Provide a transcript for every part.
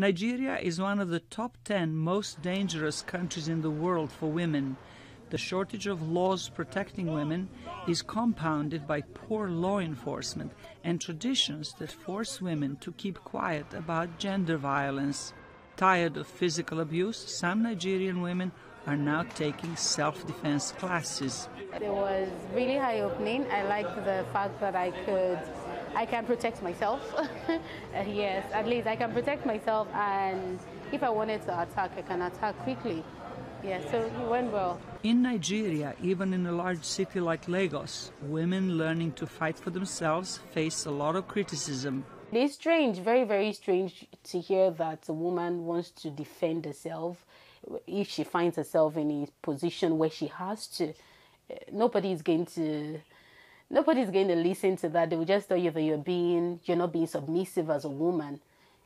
Nigeria is one of the top 10 most dangerous countries in the world for women. The shortage of laws protecting women is compounded by poor law enforcement and traditions that force women to keep quiet about gender violence. Tired of physical abuse, some Nigerian women are now taking self defense classes. It was really eye opening. I liked the fact that I could I can protect myself. yes, at least I can protect myself and if I wanted to attack I can attack quickly. Yeah, so it went well. In Nigeria, even in a large city like Lagos, women learning to fight for themselves face a lot of criticism. It's strange, very, very strange to hear that a woman wants to defend herself if she finds herself in a position where she has to, eh, nobody is going to nobody's going to listen to that. They will just tell you that you're being you're not being submissive as a woman.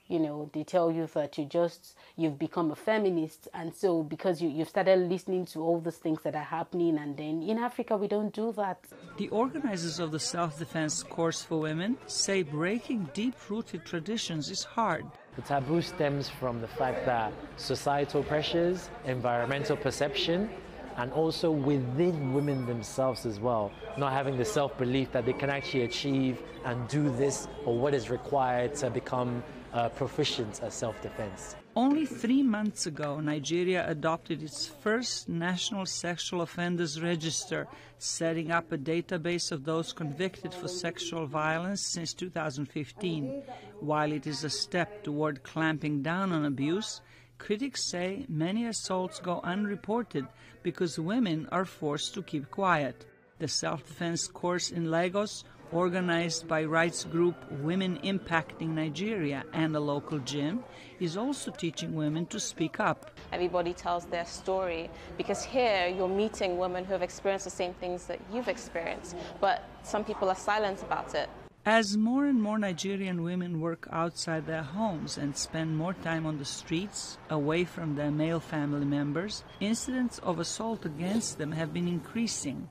You know, they tell you that you just you've become a feminist and so because you, you've started listening to all these things that are happening and then in Africa we don't do that. The organizers of the self defense course for women say breaking deep rooted traditions is hard. The taboo stems from the fact that societal pressures, environmental perception, and also within women themselves as well, not having the self belief that they can actually achieve and do this or what is required to become uh, proficient at self defense. Only three months ago, Nigeria adopted its first national sexual offenders register, setting up a database of those convicted for sexual violence since 2015. While it is a step toward clamping down on abuse, critics say many assaults go unreported because women are forced to keep quiet. The self defense course in Lagos organized by rights group Women Impacting Nigeria and a local gym, is also teaching women to speak up. Everybody tells their story because here you're meeting women who have experienced the same things that you've experienced, but some people are silent about it. As more and more Nigerian women work outside their homes and spend more time on the streets, away from their male family members, incidents of assault against them have been increasing.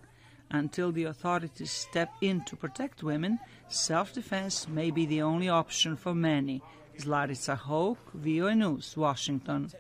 Until the authorities step in to protect women, self defense may be the only option for many. Zlatica Hoke, VOA News, Washington.